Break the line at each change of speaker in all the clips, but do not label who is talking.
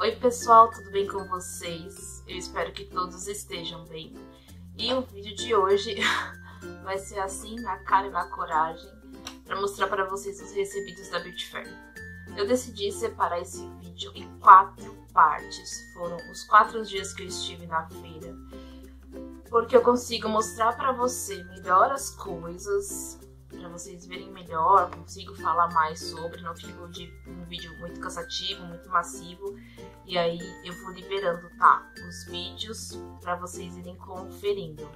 Oi pessoal, tudo bem com vocês? Eu espero que todos estejam bem. E o vídeo de hoje vai ser assim, na cara e na coragem, para mostrar para vocês os recebidos da Beauty Fair. Eu decidi separar esse vídeo em quatro partes. Foram os quatro dias que eu estive na feira, porque eu consigo mostrar para você melhor as coisas, para vocês verem melhor, consigo falar mais sobre, não fico de um vídeo muito cansativo, muito massivo. E aí eu vou liberando, tá, os vídeos para vocês irem conferindo.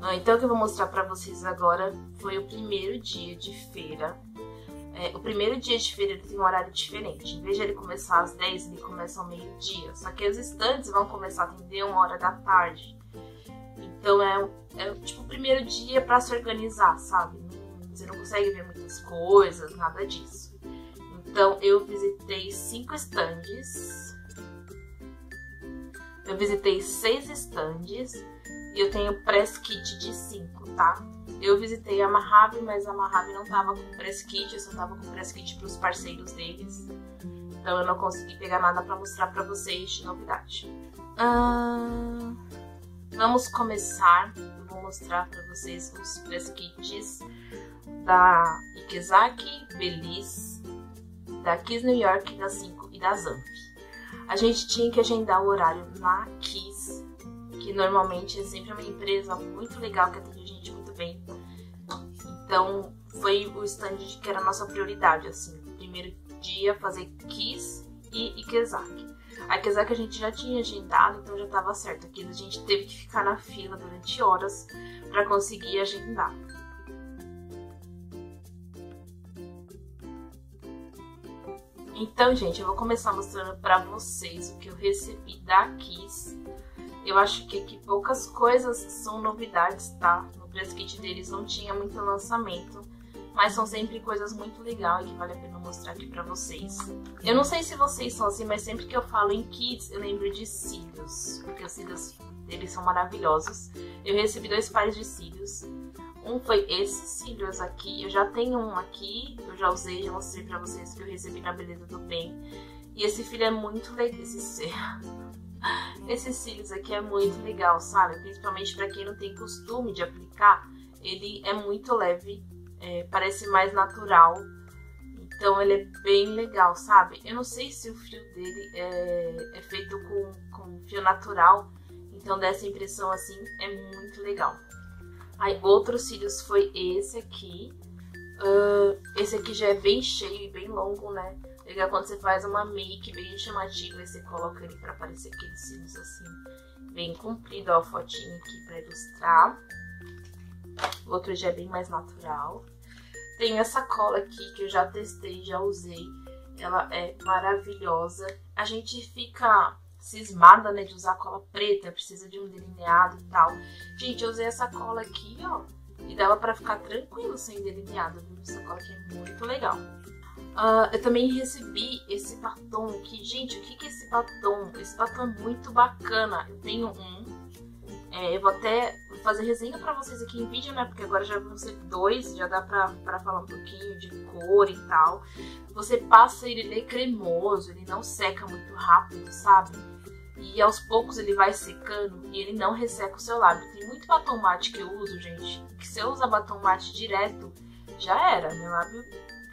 Ah, então o que eu vou mostrar para vocês agora foi o primeiro dia de feira é, o primeiro dia de ele tem um horário diferente. Em vez de ele começar às 10, ele começa ao meio-dia. Só que os estantes vão começar a atender uma hora da tarde. Então é, é tipo o primeiro dia para se organizar, sabe? Você não consegue ver muitas coisas, nada disso. Então eu visitei cinco estandes. Eu visitei seis estandes e eu tenho press kit de cinco, tá? Eu visitei a Mahave, mas a Mahave não tava com press kit, eu só tava com press kit pros parceiros deles. Então eu não consegui pegar nada para mostrar para vocês de novidade. Vamos começar. Eu vou mostrar para vocês os press kits da Ikezaki, Belize, da Kiss New York, da 5 e da Zanf. A gente tinha que agendar o horário na Kiss, que normalmente é sempre uma empresa muito legal que atende a gente. Então, foi o stand que era a nossa prioridade, assim. Primeiro dia, fazer Kiss e Ikezaki. A Ikezaki a gente já tinha agendado, então já estava certo. Aqui a gente teve que ficar na fila durante horas para conseguir agendar. Então, gente, eu vou começar mostrando para vocês o que eu recebi da Kiss. Eu acho que aqui poucas coisas são novidades, tá? Press kit deles não tinha muito lançamento, mas são sempre coisas muito legais que vale a pena mostrar aqui pra vocês. Eu não sei se vocês são assim, mas sempre que eu falo em kits, eu lembro de cílios, porque os cílios deles são maravilhosos. Eu recebi dois pares de cílios. Um foi esses cílios aqui, eu já tenho um aqui, eu já usei, já mostrei pra vocês que eu recebi na Beleza do Bem. E esse filho é muito legal, esse Esses cílios aqui é muito legal, sabe? Principalmente para quem não tem costume de aplicar, ele é muito leve, é, parece mais natural. Então ele é bem legal, sabe? Eu não sei se o fio dele é, é feito com, com fio natural, então dessa impressão assim é muito legal. Aí outros cílios foi esse aqui. Uh, esse aqui já é bem cheio e bem longo, né? Legal quando você faz uma make bem chamativa e você coloca ele pra aparecer aqueles cílios assim, bem comprido. Ó, a fotinho aqui pra ilustrar. O outro já é bem mais natural. Tem essa cola aqui que eu já testei, já usei. Ela é maravilhosa. A gente fica cismada, né, de usar cola preta, precisa de um delineado e tal. Gente, eu usei essa cola aqui, ó, e dava pra ficar tranquilo sem delineado, viu? Essa cola aqui é muito legal. Uh, eu também recebi esse batom aqui. Gente, o que, que é esse batom? Esse batom é muito bacana. Eu tenho um. É, eu vou até fazer resenha pra vocês aqui em vídeo, né? Porque agora já vão ser dois, já dá pra, pra falar um pouquinho de cor e tal. Você passa ele, ele é cremoso, ele não seca muito rápido, sabe? E aos poucos ele vai secando e ele não resseca o seu lábio. Tem muito batom mate que eu uso, gente, que se eu usar batom mate direto, já era. Meu lábio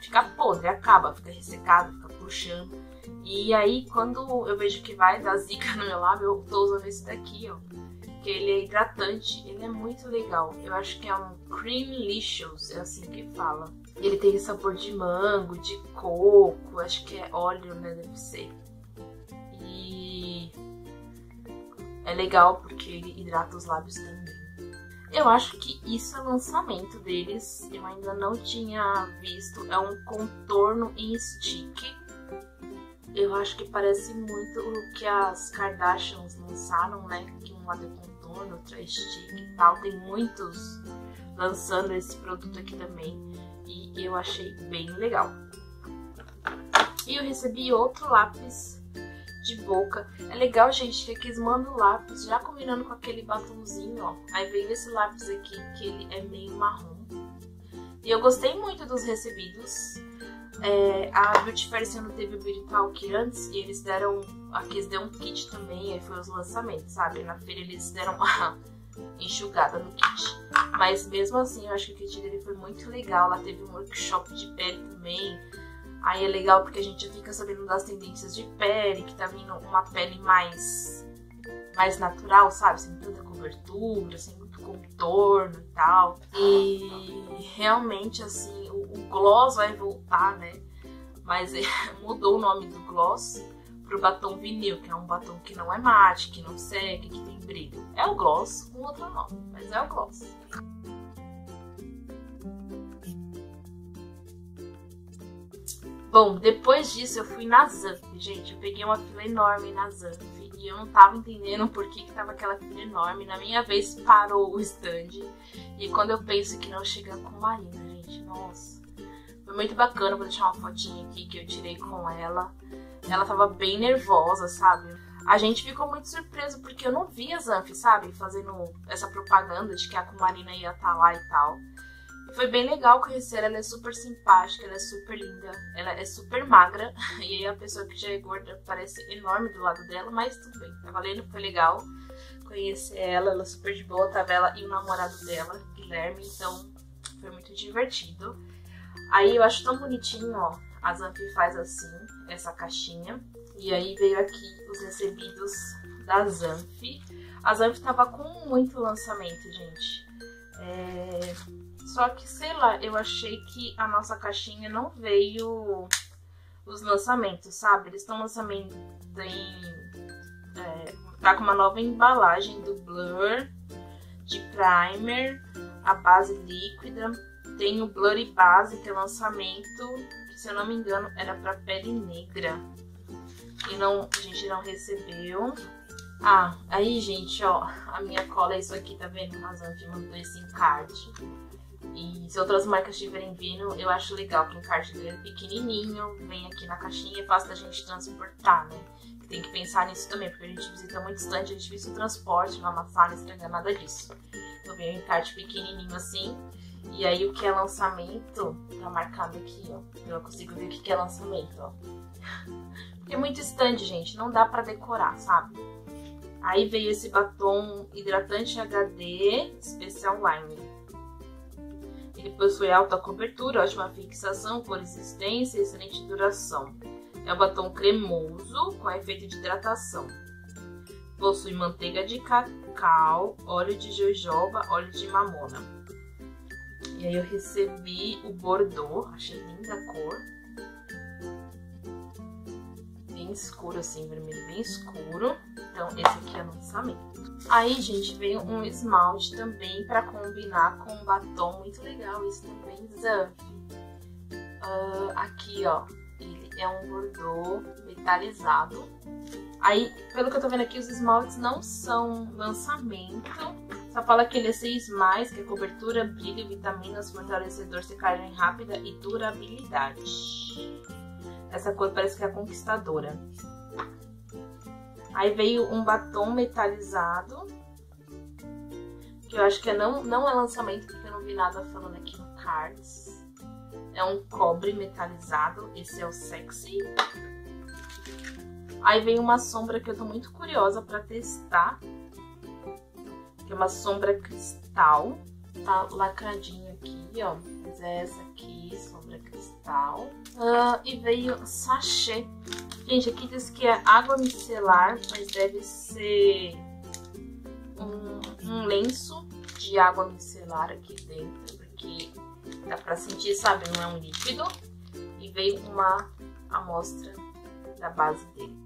fica podre, acaba, fica ressecado, fica puxando. E aí, quando eu vejo que vai dar zica no meu lábio, eu tô usando esse daqui, ó. Que ele é hidratante, ele é muito legal. Eu acho que é um Creamlicious, é assim que fala. Ele tem sabor de mango, de coco, acho que é óleo, né, deve ser. E é legal porque ele hidrata os lábios também. Eu acho que isso é lançamento deles, eu ainda não tinha visto. É um contorno em stick. Eu acho que parece muito o que as Kardashians lançaram, né? Que um lado é contorno, outro é stick e tal. Tem muitos lançando esse produto aqui também. E eu achei bem legal. E eu recebi outro lápis de boca. É legal, gente, que eles mandam o lápis já combinando com aquele batomzinho, ó. Aí veio esse lápis aqui, que ele é meio marrom. E eu gostei muito dos recebidos. É, a Beauty Fair ano teve o Beauty Talk antes e eles deram. Aqui eles deram um kit também, aí foi os lançamentos, sabe? Na feira eles deram uma enxugada no kit. Mas mesmo assim, eu acho que o kit dele foi muito legal. Lá teve um workshop de pele também. Aí é legal porque a gente fica sabendo das tendências de pele, que tá vindo uma pele mais, mais natural, sabe? Sem tanta cobertura, sem muito contorno e tal. E realmente, assim, o, o gloss vai voltar, né? Mas mudou o nome do gloss pro batom vinil, que é um batom que não é mate, que não segue, que tem brilho. É o gloss com outro nome, mas é o gloss. Bom, depois disso eu fui na Zanf, gente. Eu peguei uma fila enorme na Zanf e eu não tava entendendo por que, que tava aquela fila enorme. Na minha vez parou o stand e quando eu penso que não chega com Marina, gente, nossa. Foi muito bacana, vou deixar uma fotinha aqui que eu tirei com ela. Ela tava bem nervosa, sabe? A gente ficou muito surpreso porque eu não vi a Zanf, sabe? Fazendo essa propaganda de que a Kumarina ia estar tá lá e tal. Foi bem legal conhecer ela, é super simpática, ela é super linda, ela é super magra. E aí a pessoa que já é gorda parece enorme do lado dela, mas tudo bem, tá valendo, foi legal conhecer ela, ela é super de boa, tava ela e o namorado dela, Guilherme, então foi muito divertido. Aí eu acho tão bonitinho, ó, a Zamp faz assim, essa caixinha. E aí veio aqui os recebidos da Zanf. A Zanf tava com muito lançamento, gente. É... Só que, sei lá, eu achei que a nossa caixinha não veio os lançamentos, sabe? Eles estão lançando em... É, tá com uma nova embalagem do Blur, de primer, a base líquida. Tem o Blur Base, que é lançamento, que se eu não me engano era pra pele negra. E não, a gente não recebeu. Ah, aí, gente, ó, a minha cola é isso aqui, tá vendo? A Zamp mandou esse encarte. E se outras marcas estiverem vindo, eu acho legal que o encarte dele é pequenininho, vem aqui na caixinha, é fácil da gente transportar, né? Tem que pensar nisso também, porque a gente visita muito distante, é difícil o transporte, não amassar, não estragar nada disso. Então vem um encarte pequenininho assim, e aí o que é lançamento, tá marcado aqui, ó. Eu consigo ver o que é lançamento, ó. Porque é muito estande, gente, não dá pra decorar, sabe? Aí veio esse batom hidratante HD Special Lime. Ele possui alta cobertura, ótima fixação, cor resistência e excelente duração. É um batom cremoso com efeito de hidratação. Possui manteiga de cacau, óleo de jojoba, óleo de mamona. E aí eu recebi o Bordeaux, achei linda a cor. Bem escuro assim, vermelho bem escuro. Então esse aqui é o lançamento. Aí, gente, veio um esmalte também para combinar com um batom muito legal, isso também, Zanf. Uh, aqui, ó, ele é um Bordeaux metalizado. Aí, pelo que eu tô vendo aqui, os esmaltes não são lançamento. Só fala que ele é 6+, mais, que é cobertura, brilho, vitaminas, fortalecedor, secagem rápida e durabilidade. Essa cor parece que é conquistadora. Aí veio um batom metalizado. Que eu acho que é não, não é lançamento, porque eu não vi nada falando aqui no cards. É um cobre metalizado. Esse é o Sexy. Aí vem uma sombra que eu tô muito curiosa pra testar. Que é uma sombra cristal. Tá lacradinho aqui, ó. É essa aqui, sombra cristal. Uh, e veio sachê Gente, aqui diz que é água micelar, mas deve ser um, um lenço de água micelar aqui dentro, porque dá pra sentir, sabe? Não é um líquido. E veio uma amostra da base dele.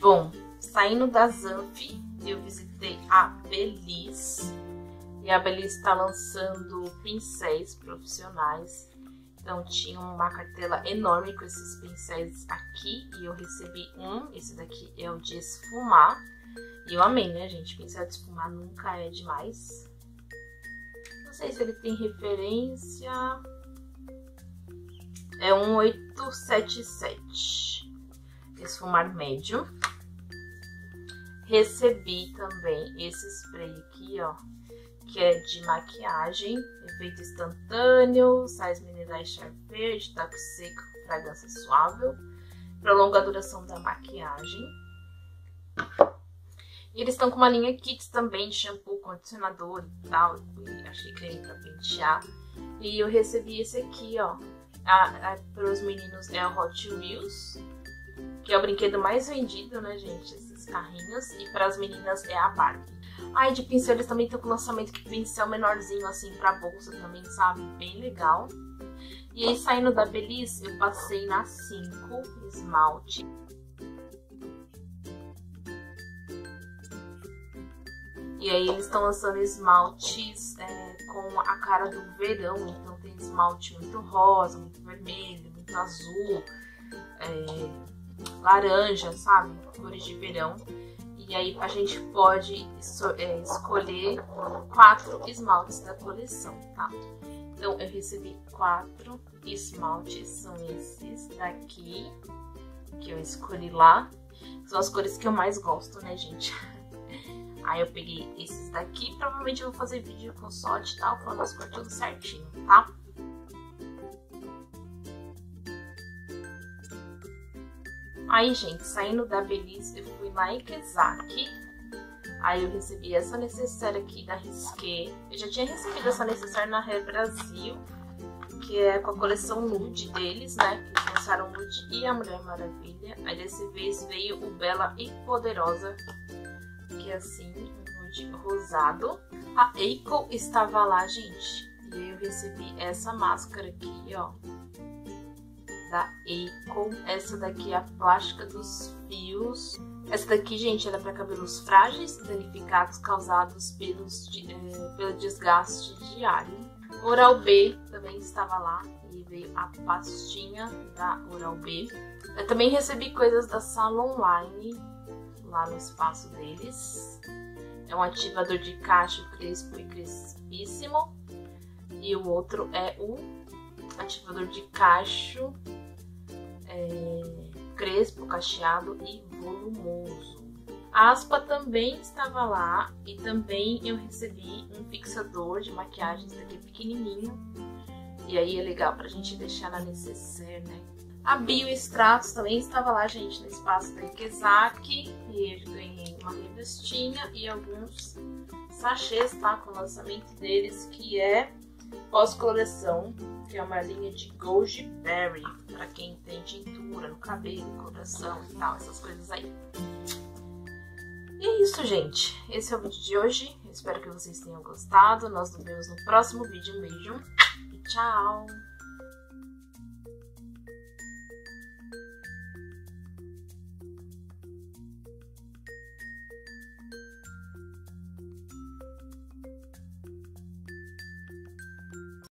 Bom, saindo da Zanf, eu visitei a Belize e a Belize está lançando pincéis profissionais. Então tinha uma cartela enorme com esses pincéis aqui e eu recebi um. Esse daqui é o de esfumar. E eu amei, né, gente? Pincel de esfumar nunca é demais. Não sei se ele tem referência. É um 877. Esfumar médio. Recebi também esse spray aqui, ó, que é de maquiagem, efeito instantâneo, sais minerais chá verde, toque seco, fragrância suave, prolonga a duração da maquiagem. E eles estão com uma linha kits também de shampoo, condicionador e tal, e achei creme pra pentear. E eu recebi esse aqui, ó, para os meninos é o Hot Wheels, que é o brinquedo mais vendido, né, gente? Carrinhos. E para as meninas é a Barbie. Ai, de pincel eles também estão com lançamento que pincel menorzinho, assim, pra bolsa também, sabe? Bem legal. E aí, saindo da Belize, eu passei na 5 esmalte. E aí eles estão lançando esmaltes é, com a cara do verão, então tem esmalte muito rosa, muito vermelho, muito azul, é, laranja, sabe? Cores de verão. E aí a gente pode é, escolher quatro esmaltes da coleção, tá? Então eu recebi quatro esmaltes, são esses daqui, que eu escolhi lá. São as cores que eu mais gosto, né, gente? Aí eu peguei esses daqui, provavelmente eu vou fazer vídeo com sorte e tal, falando as cores tudo certinho, tá? Aí, gente, saindo da Belize, eu fui lá em Kezaki. Aí eu recebi essa necessaire aqui da Risqué. Eu já tinha recebido essa necessaire na Hair Brasil, que é com a coleção nude deles, né? Eles lançaram nude e a Mulher Maravilha. Aí dessa vez veio o Bela e Poderosa, que é assim, nude rosado. A Eiko estava lá, gente. E aí eu recebi essa máscara aqui, ó da Eiko. Essa daqui é a plástica dos fios. Essa daqui, gente, era para cabelos frágeis danificados causados pelos, é, pelo desgaste diário. Oral B também estava lá e veio a pastinha da Oral B. Eu também recebi coisas da Salon Online lá no espaço deles. É um ativador de cacho crespo e crespíssimo. E o outro é o ativador de cacho é, crespo, cacheado e volumoso. A aspa também estava lá e também eu recebi um fixador de maquiagens daqui pequenininho. E aí é legal pra gente deixar na necessaire, né? A Bioextratos também estava lá, gente, no espaço da Ikezaki. E eu ganhei uma revistinha e alguns sachês, tá? Com o lançamento deles, que é pós-coloração, que é uma linha de Goji Berry, para quem tem tintura no cabelo, coração e tal, essas coisas aí. E é isso, gente. Esse é o vídeo de hoje. Espero que vocês tenham gostado. Nós nos vemos no próximo vídeo. Um beijo e tchau!